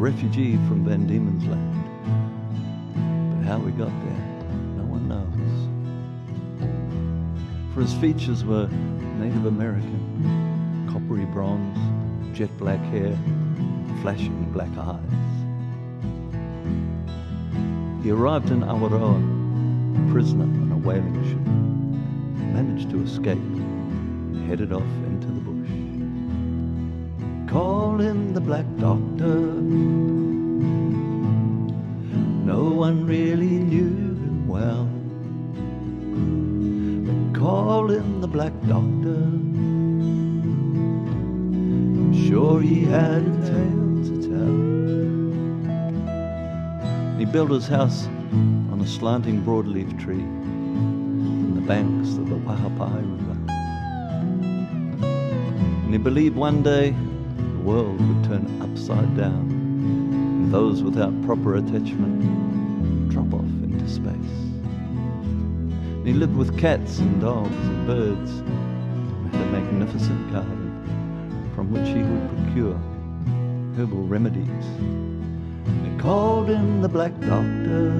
refugee from Van Diemen's Land. But how we got there, no one knows. For his features were Native American, coppery bronze, jet black hair, flashing black eyes. He arrived in Awarua, prisoner on a whaling ship, managed to escape, headed off into the bush. Call him the Black Doctor. No one really knew him well. They called him the Black Doctor. I'm sure he had a tale to tell. He built his house on a slanting broadleaf tree in the banks of the Waihopai River. And he believed one day world would turn upside down and those without proper attachment drop off into space. And he lived with cats and dogs and birds and had a magnificent garden from which he would procure herbal remedies. They called him the Black Doctor.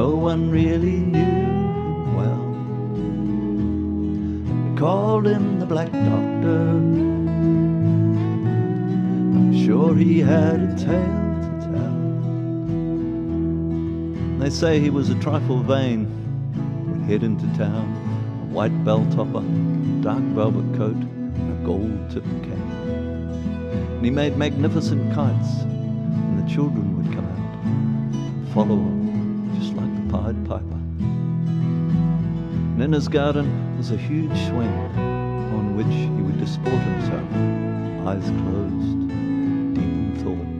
No one really knew called him the Black Doctor. I'm sure he had a tale to tell. They say he was a trifle vain. Would head into town, a white bell topper, dark velvet coat, and a gold-tipped cane. And he made magnificent kites, and the children would come out, follow him, just like the Pied Piper. And in his garden was a huge swing on which he would disport himself, eyes closed, deep in thought.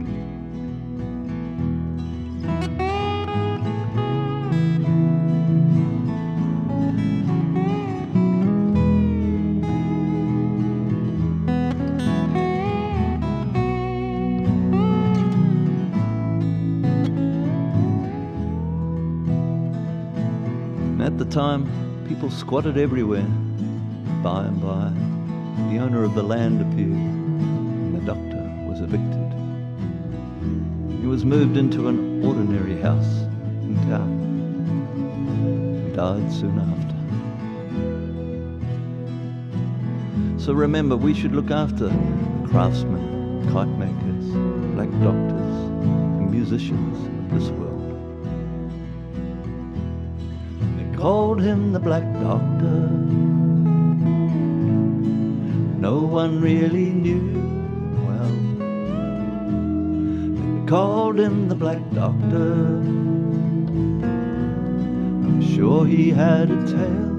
At the time, people squatted everywhere. By and by, the owner of the land appeared, and the doctor was evicted. He was moved into an ordinary house in town. He died soon after. So remember, we should look after craftsmen, kite makers, black doctors, and musicians of this world. Called him the Black Doctor. No one really knew well. They called him the Black Doctor. I'm sure he had a tale